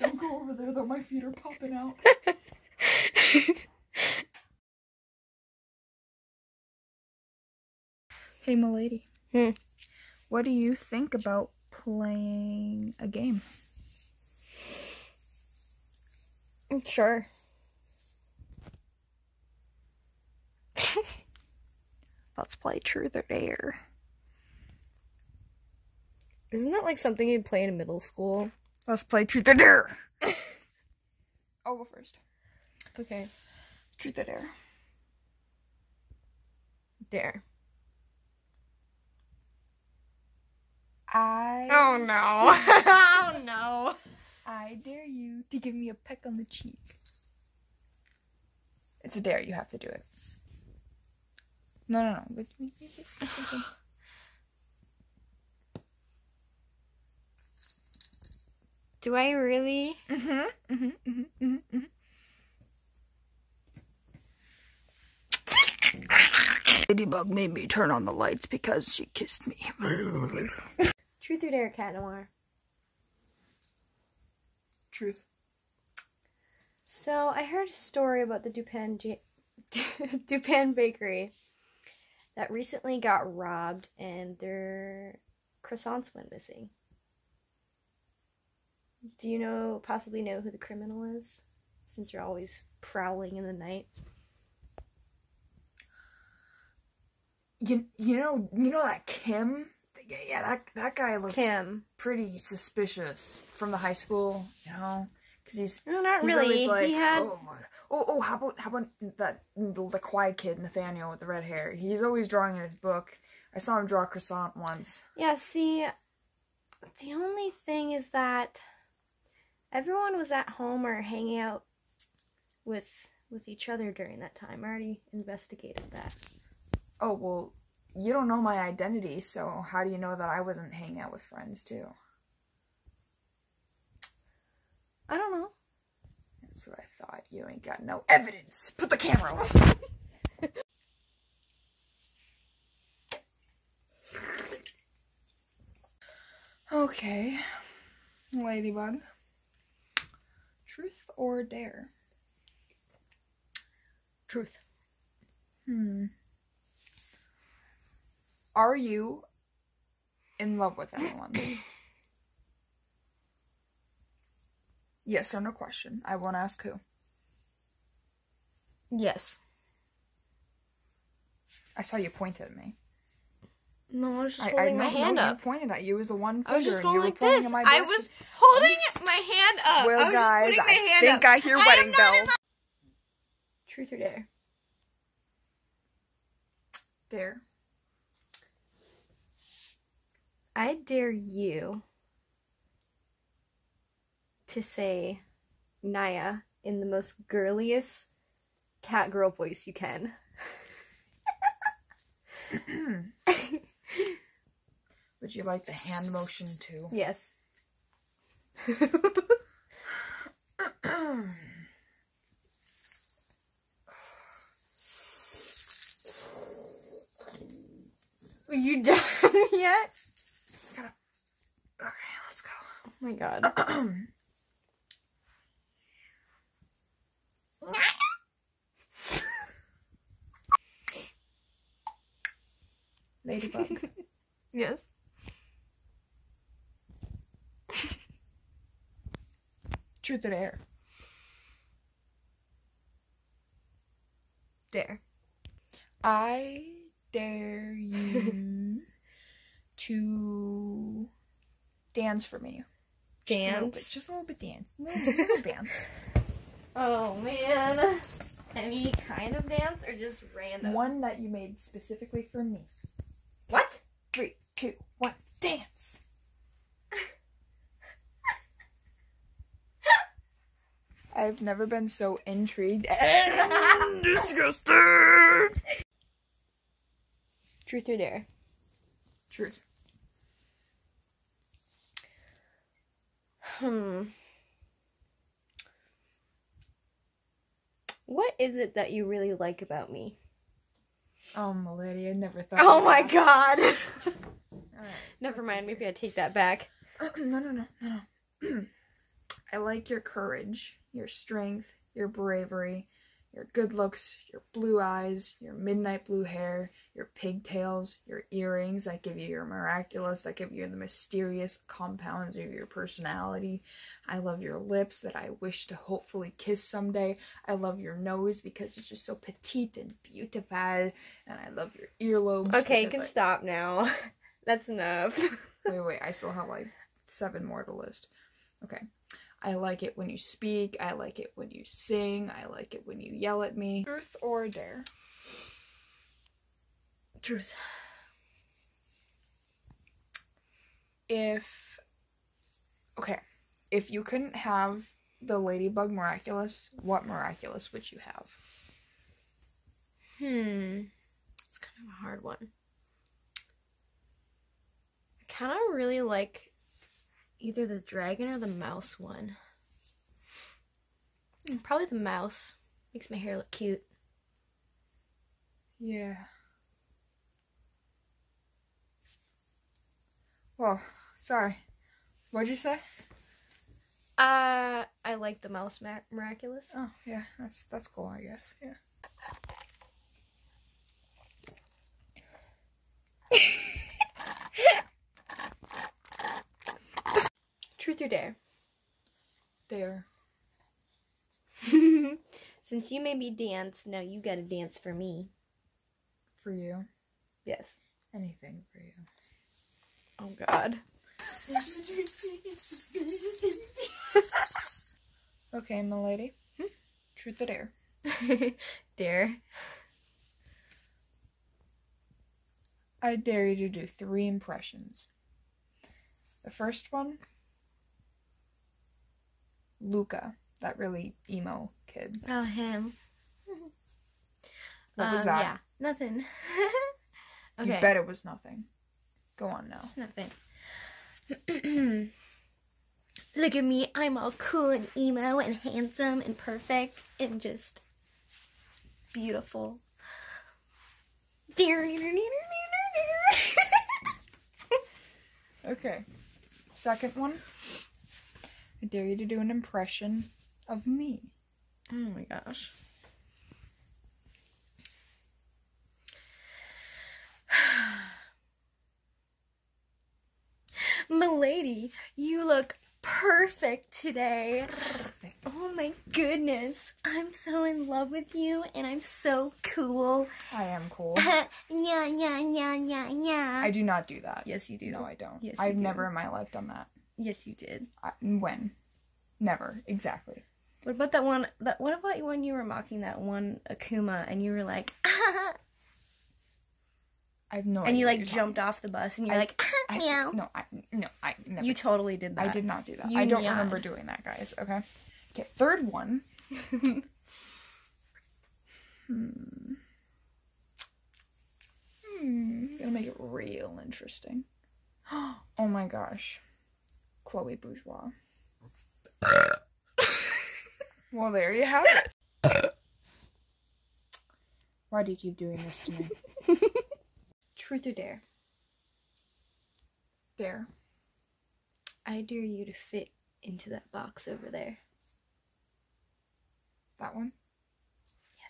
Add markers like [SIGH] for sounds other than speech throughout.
Don't go over there though, my feet are popping out. [LAUGHS] Hey, milady. Hmm. What do you think about playing a game? Sure. [LAUGHS] Let's play Truth or Dare. Isn't that like something you'd play in middle school? Let's play Truth or Dare. [LAUGHS] I'll go first. Okay. Truth or Dare. Dare. I Oh no. [LAUGHS] oh no. I dare you to give me a peck on the cheek. It's a dare. You have to do it. No, no, no. Wait, wait, wait, wait, wait, wait. Do I really? Mm-hmm, mm-hmm, mm-hmm, mm-hmm, mm-hmm. Ladybug made me turn on the lights because she kissed me. [LAUGHS] Truth or dare, Cat Noir? Truth. So I heard a story about the Dupain J- [LAUGHS] Dupain Bakery that recently got robbed and their croissants went missing. Do you know possibly know who the criminal is? Since you're always prowling in the night. You, you know you know that Kim? Yeah, yeah, that that guy looks Kim. pretty suspicious from the high school, you know, because he's No, not he's really. always like, he had oh, oh, oh, how about how about that the, the quiet kid Nathaniel with the red hair? He's always drawing in his book. I saw him draw a croissant once. Yeah, see, the only thing is that everyone was at home or hanging out with with each other during that time. I already investigated that. Oh well, you don't know my identity, so how do you know that I wasn't hanging out with friends too? I don't know. That's what I thought. You ain't got no evidence. Put the camera away. [LAUGHS] okay, Ladybug. Or dare? Truth. Hmm. Are you in love with anyone? [CLEARS THROAT] yes or no question. I won't ask who. Yes. I saw you point at me. No, I was just I, holding I my know- hand no, up. You pointed at you as the one. I was just finger, going like this. I was holding my hand up. I Well, was guys, just putting my I think up. I hear I wedding bells. Truth or dare? Dare. I dare you to say Naya in the most girliest cat girl voice you can. [CLEARS THROAT] [LAUGHS] [CLEARS THROAT] [LAUGHS] Would you like the hand motion too? Yes. Are you done [LAUGHS] yet? Okay, let's go. Oh my god. [CLEARS THROAT] Ladybug. [LAUGHS] yes. Truth or dare? Dare. I dare you [LAUGHS] to dance for me. Just a little bit. Dance. Just a little bit dance. A little, little [LAUGHS] dance. Oh man. Any kind of dance or just random? One that you made specifically for me. What? Three, two, one, dance. I've never been so intrigued and [LAUGHS] disgusted. Truth or dare? Truth. Hmm. What is it that you really like about me? Oh, Milady, I never thought. Oh my god. [LAUGHS] Never mind, maybe I take that back. [CLEARS THROAT] no, no, no, no. [CLEARS THROAT] I like your courage, your strength, your bravery, your good looks, your blue eyes, your midnight blue hair, your pigtails, your earrings that give you your miraculous, that give you the mysterious compounds of your personality. I love your lips that I wish to hopefully kiss someday. I love your nose because it's just so petite and beautified. And I love your earlobes. Okay, you can I- stop now. [LAUGHS] That's enough. wait, wait, I still have like seven more to list. Okay. I like it when you speak. I like it when you sing. I like it when you yell at me. Truth or dare? Truth. If. Okay. If you couldn't have the Ladybug Miraculous, what miraculous would you have? Hmm. It's kind of a hard one. I kind of really like either the dragon or the mouse one. Mm, Probably the mouse. Makes my hair look cute. Yeah. Well, sorry. What'd you say? Uh, I like the mouse ma- miraculous. Oh, yeah, that's that's cool, I guess. Yeah. Truth or dare? Dare. [LAUGHS] Since you made me dance, now you gotta dance for me. For you. Yes. Anything for you. Oh God. [LAUGHS] Okay, my milady. Hmm? Truth or dare? [LAUGHS] dare. I dare you to do three impressions. The first one Luka, that really emo kid. Oh, him. What was Um, that? Yeah, nothing. [LAUGHS] You bet it was nothing. Go on now. It's nothing. [CLEARS THROAT] Look at me. I'm all cool and emo and handsome and perfect and just beautiful. [LAUGHS] Okay. Second one. I dare you to do an impression of me. Oh my gosh. [SIGHS] Milady, you look perfect today. Perfect. Oh my goodness. I'm so in love with you and I'm so cool. I am cool. [LAUGHS] yeah, yeah, yeah, yeah, yeah. I do not do that. yes, you do. No, I don't. Yes, you I've do. never in my life done that. Yes, you did. I, when? Never. Exactly. What about that one? That what about when you were mocking that one Akuma and you were like, [LAUGHS] I have no and you like jumped off the bus and you're I- like, [LAUGHS] I, meow. No, I no, I never. You totally did that. I did not do that. You I don't meowed. remember doing that, guys. Okay. Okay. Third one. [LAUGHS] hmm. Hmm. Gonna make it real interesting. [GASPS] Oh my gosh. Chloe Bourgeois. [LAUGHS] well, there you have it. Why do you keep doing this to me? [LAUGHS] Truth or dare? Dare. I dare you to fit into that box over there. That one? Yeah,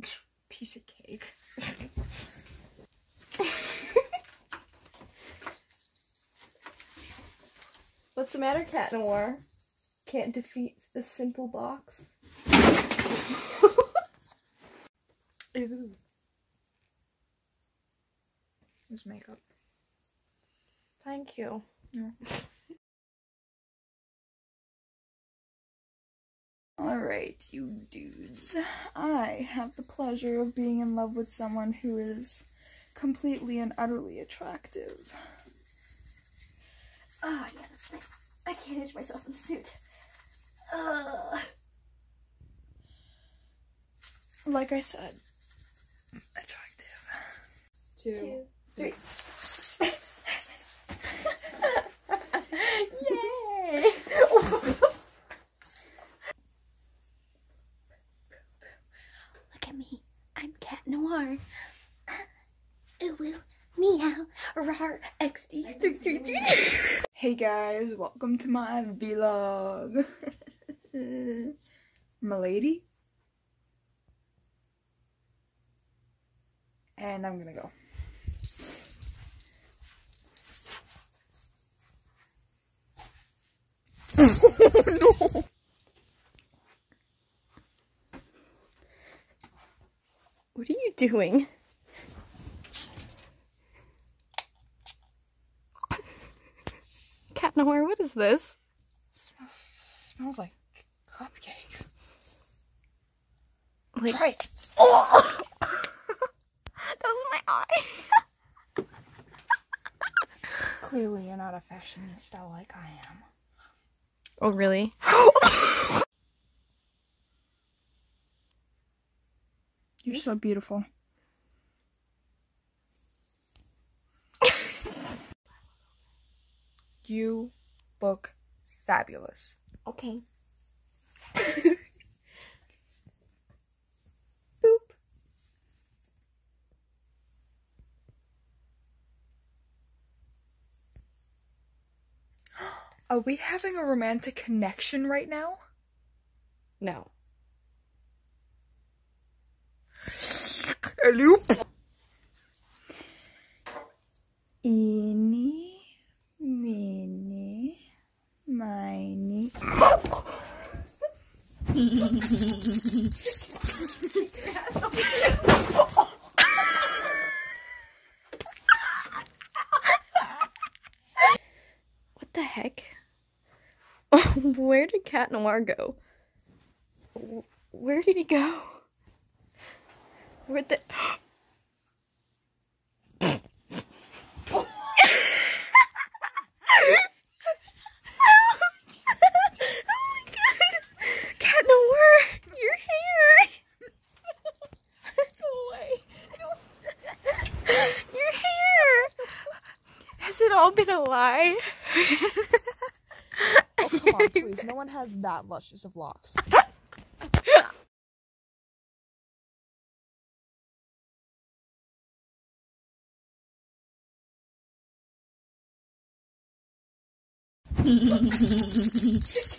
that one. [LAUGHS] Piece of cake. What's the matter, Cat Noir? Can't defeat a simple box. [LAUGHS] Ooh. There's makeup. Thank you. [LAUGHS] Alright, you dudes. I have the pleasure of being in love with someone who is completely and utterly attractive. Oh, yeah, that's nice. I can't itch myself in the suit. Ugh. Like I said, attractive. Two. Two, three. Yay! Look at me. I'm Cat Noir. Ooh, ooh, meow, rar, XD333. Hey guys, welcome to my vlog. [LAUGHS] Milady. And I'm gonna go. no! [LAUGHS] What are you doing? Cat Noir, what is this? Smells, smells like cupcakes. Like, Try it. oh! [LAUGHS] that was my eye. [LAUGHS] Clearly, you're not a fashionista like I am. oh, really? [GASPS] You're so beautiful. [LAUGHS] you look fabulous. Okay. [LAUGHS] Boop. [GASPS] Are we having a romantic connection right now? No. [GASPS] Hello. [LAUGHS] Where did Cat Noir go? Where did he go? Where'd the. [LAUGHS] Cat Noir, you're here. Go away. You're here. Has it all been a lie? [LAUGHS] Oh, come on, [LAUGHS] please. No one has that luscious of locks. [LAUGHS] [LAUGHS]